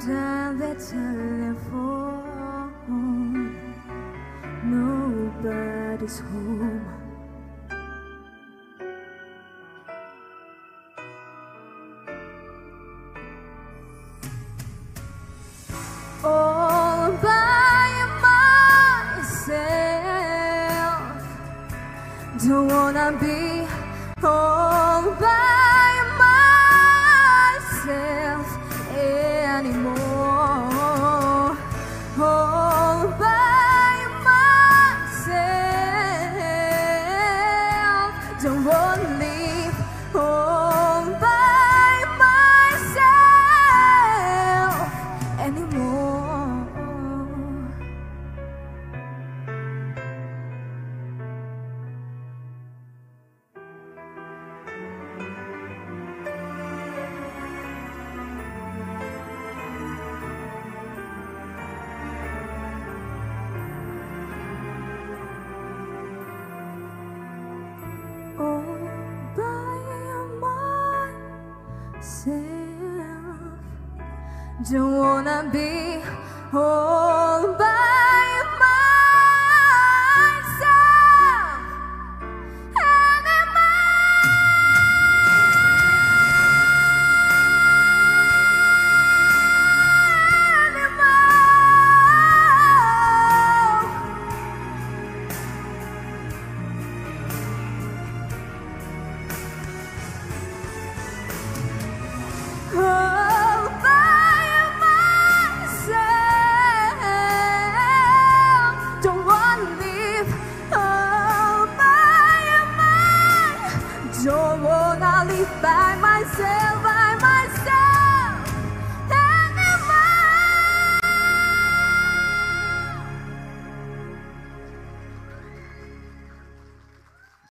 Done the telephone, nobody's home. All by myself. Don't wanna be all by myself. Don't oh, wanna myself. Don't wanna be all by by myself. Don't